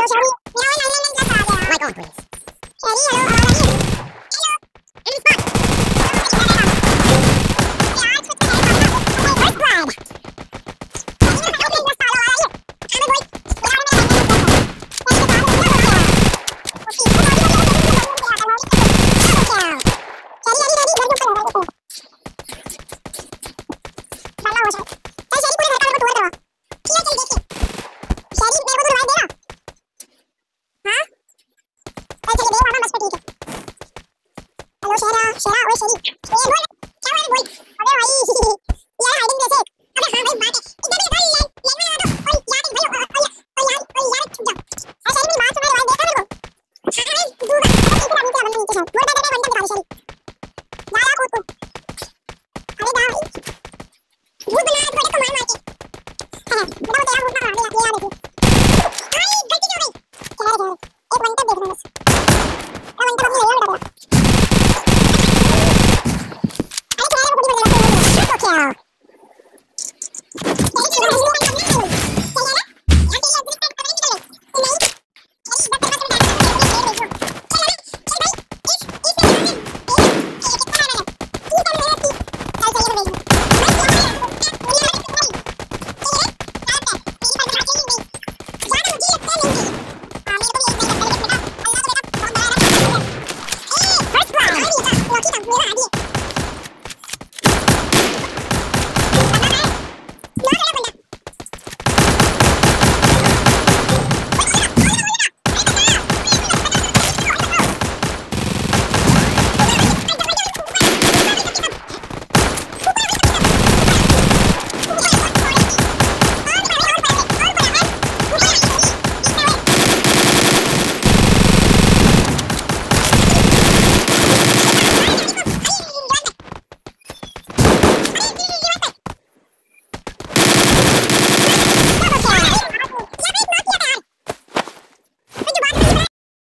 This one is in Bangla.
大傻逼 আমি মা তোমার ওই দেখা করব সারা দুবার আমি তো আমি তো আমি তো বলতে পারি